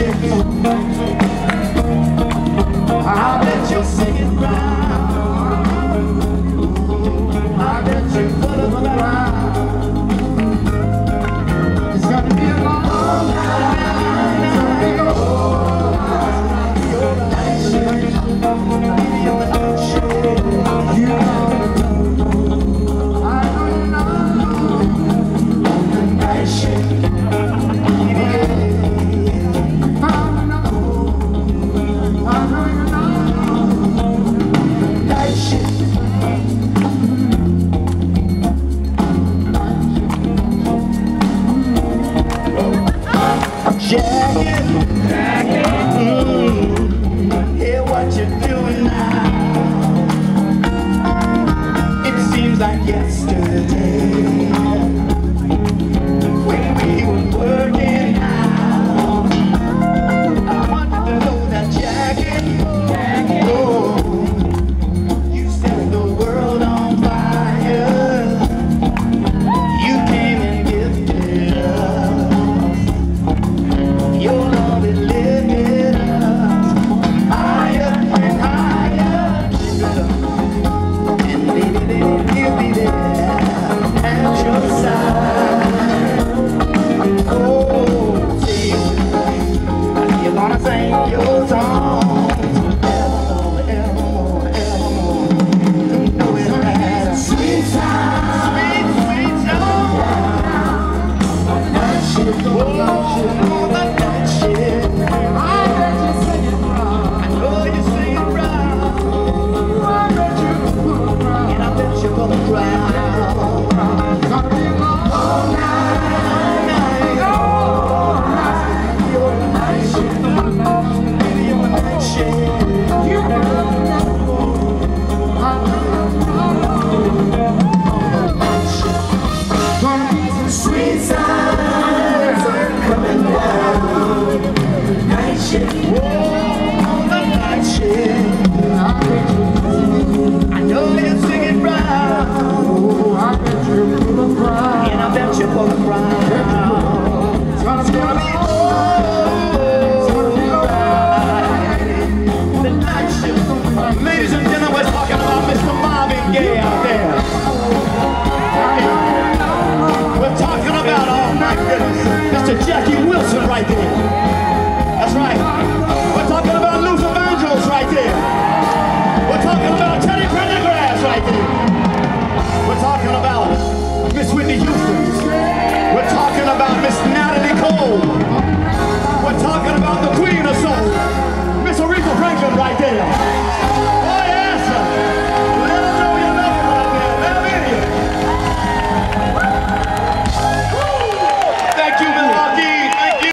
chicken. I bet you're singing. it right. We're talking about Miss Natalie Cole. We're talking about the Queen.